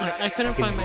I, I couldn't find my.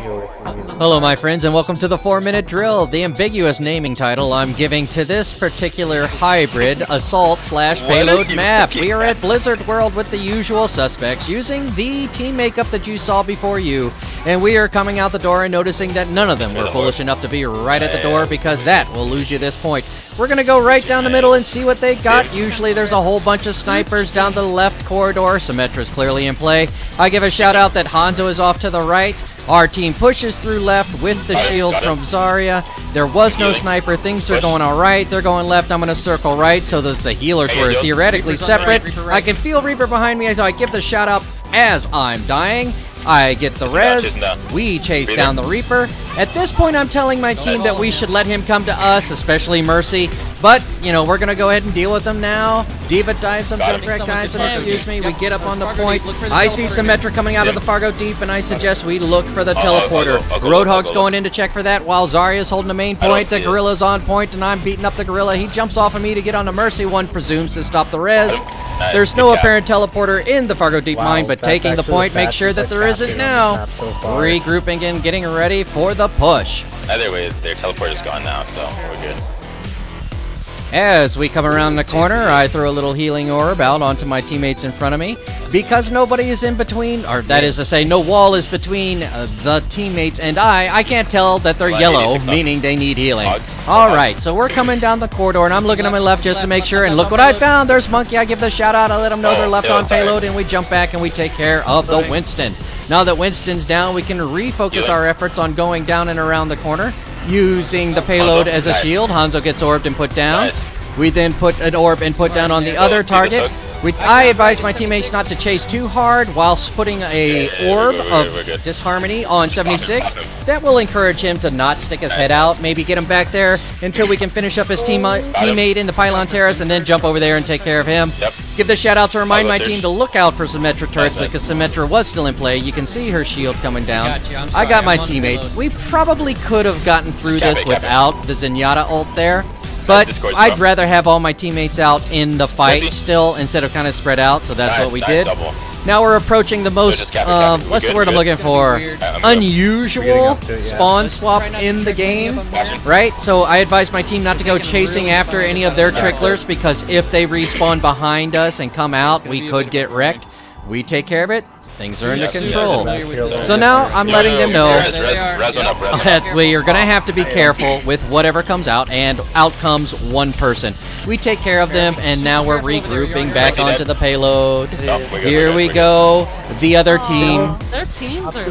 Hello, my friends, and welcome to the 4 Minute Drill, the ambiguous naming title I'm giving to this particular hybrid assault slash payload map. We are at Blizzard World with the usual suspects using the team makeup that you saw before you, and we are coming out the door and noticing that none of them were foolish enough to be right at the door because that will lose you this point. We're gonna go right down the middle and see what they got. Usually there's a whole bunch of snipers down the left corridor. Symmetra's clearly in play. I give a shout out that Hanzo is off to the right. Our team pushes through left with the shield from Zarya. There was no sniper. Things are going all right. They're going left. I'm going to circle right so that the healers were theoretically separate. I can feel Reaper behind me, so I give the shout out as I'm dying. I get the res. We chase down the Reaper. At this point, I'm telling my team that we should let him come to us, especially Mercy. But, you know, we're going to go ahead and deal with him now. D.Va dives some Junkrat guys, and excuse me, we get up on the point. I see Symmetra coming out of the Fargodeep, and I suggest we look for the teleporter. Roadhog's going in to check for that, while Zarya's holding the main point. The Gorilla's on point, and I'm beating up the Gorilla. He jumps off of me to get on the Mercy. One presumes to stop the res. There's no apparent teleporter in the Fargodeep mine, but taking the point, make sure that there isn't now. Regrouping and getting ready for the push. Either way, their teleporter's gone now, so we're good. As we come around the corner, I throw a little healing orb out onto my teammates in front of me. Because nobody is in between, or that is to say, no wall is between uh, the teammates and I, I can't tell that they're yellow, meaning they need healing. Hog. All Hog. right, so we're coming down the corridor, and I'm looking to my left just to make sure. And look what I found. There's Monkey. I give the shout out. I let them know Oh, they're left on payload, and we jump back and we take care of the Winston. Now that Winston's down, we can refocus our efforts on going down and around the corner using the payload as a nice. shield. Hanzo gets orbed and put down. Nice. We then put an orb and put down on the other target. We, I advise my teammates not to chase too hard whilst putting a orb we're good, we're of disharmony on 76. pop him. That will encourage him to not stick his head out. Maybe get him back there until we can finish up his team teammate in the pylon terrace and then jump over there and take care of him. Yep. Give the shout out to remind my team to look out for Symmetra turrets Nice, nice. because Symmetra was still in play. You can see her shield coming down. Got you, I'm I got my teammates. We probably could have gotten through this it, without the Zenyatta ult there. But I'd drop. rather have all my teammates out in the fight still instead of kind of spread out, so that's Nice, what we nice did. double. Now we're approaching the most, cap it, cap um, it. We what's the good, word I'm looking for? I'm. Unusual to yeah. spawn swap in the game, right? So I advise my team not to go chasing after any of their tricklers because if they respawn behind us and come out, we could get wrecked. We take care of it. Things are under Yes, yes. control. So now I'm letting them know that we are going to have to be careful with whatever comes out, and out comes one person. We take care of them, and now we're regrouping back onto the payload. We're good, Here we're good, we we're go. The other team Their teams are.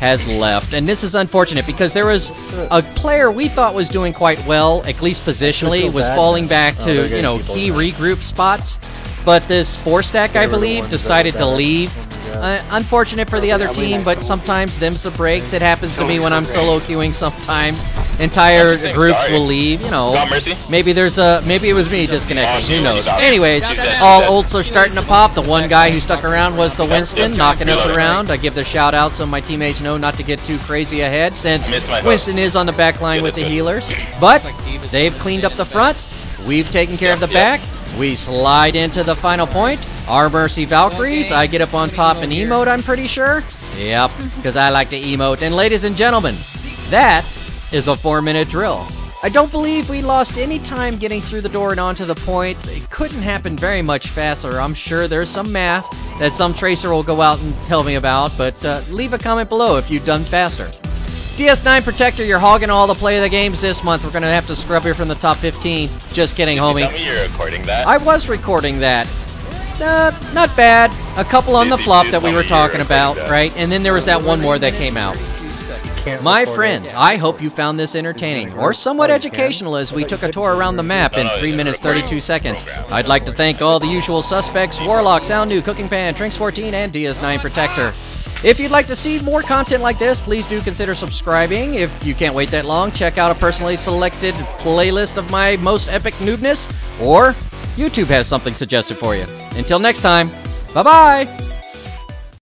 has left, and this is unfortunate because there was a player we thought was doing quite well, at least positionally, was falling back to they're you know key regroup spots. But this four stack, I believe, decided to leave. Uh, unfortunate for the other team, but sometimes them's the breaks. It happens to me when I'm solo queuing. Sometimes entire groups will leave. You know, maybe there's a maybe it was me disconnecting. Who knows? Anyways, all ults are starting to pop. The one guy who stuck around was the Winston, knocking us around. I give the shout out so my teammates know not to get too crazy ahead since Missed my hook. Winston is on the back line with the healers. But they've cleaned up the front. We've taken care of the back. We slide into the final point. Our Mercy Valkyries. I get up on top and emote, I'm pretty sure. Yep, because I like to emote. And ladies and gentlemen, that is a four minute drill. I don't believe we lost any time getting through the door and onto the point. It couldn't happen very much faster. I'm sure there's some math that some tracer will go out and tell me about, but uh, leave a comment below if you've done faster. DS9 Protector, you're hogging all the play of the games this month. We're going to have to scrub you from the top 15. Just kidding, Tell homie. me you're recording that. I was recording that. Uh, not bad. A couple on the flop that we were talking about, right? And then there was that one more that came out. My friends, I hope you found this entertaining or somewhat you can? educational as we took a tour around the map in No, no, 3 minutes 32 seconds. I'd like to thank all the usual suspects Warlock, Sound New, Cooking Pan, Trinks14, and DS9 Protector. If you'd like to see more content like this, please do consider subscribing. If you can't wait that long, check out a personally selected playlist of my most epic noobness, or YouTube has something suggested for you. Until next time, bye bye!